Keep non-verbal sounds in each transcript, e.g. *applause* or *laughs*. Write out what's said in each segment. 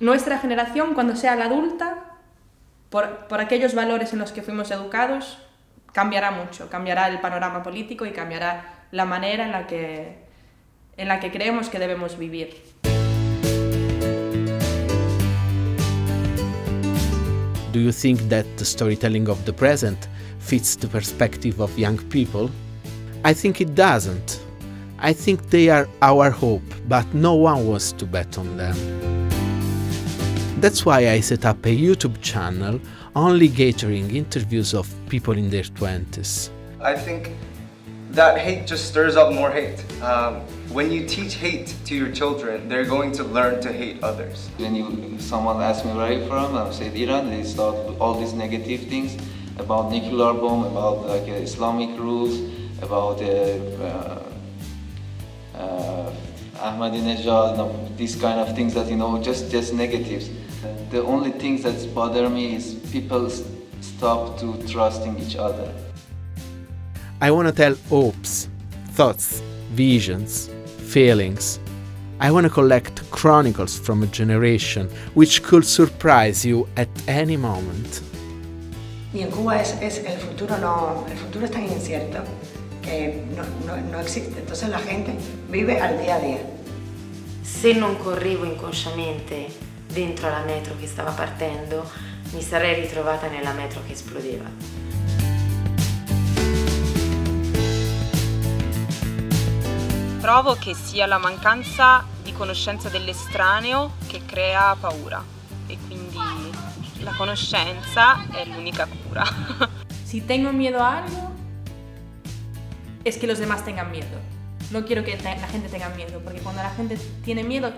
nuestra generación, cuando sea la adulta, por, por aquellos valores en los que fuimos educados, cambiará mucho, cambiará el panorama político y cambiará la manera en la que, en la que creemos que debemos vivir. Do you think that the storytelling of the present fits the perspective of young people? I think it doesn't. I think they are our hope, but no one wants to bet on them. That's why I set up a YouTube channel only gathering interviews of people in their 20s. I think that hate just stirs up more hate. Um, when you teach hate to your children, they're going to learn to hate others. When you, someone asks me where are you from, I said Iran, they start all these negative things about nuclear bomb, about like uh, Islamic rules, about uh, uh, Ahmadinejad, you know, these kind of things that you know, just just negatives. The only things that bother me is people stop to trusting each other. I want to tell hopes, thoughts, visions, feelings. I want to collect chronicles from a generation which could surprise you at any moment. Y en Cuba es, es, el futuro no, el futuro es tan incierto que no, no, no existe. Entonces la gente vive al día a día. Se non correvo inconsciamente dentro la metro che stava partendo, mi sarei ritrovata nella metro che esplodeva. Trovo che sia la mancanza di conoscenza dell'estraneo che crea paura e quindi la conoscenza è l'unica cura. *laughs* Si tengo miedo a algo, es que los demás tengan miedo. No quiero que la gente tenga miedo, porque cuando la gente tiene miedo,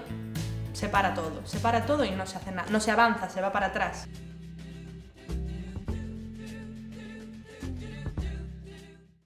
se para todo. Se para todo y no se hace nada. No se avanza, se va para atrás.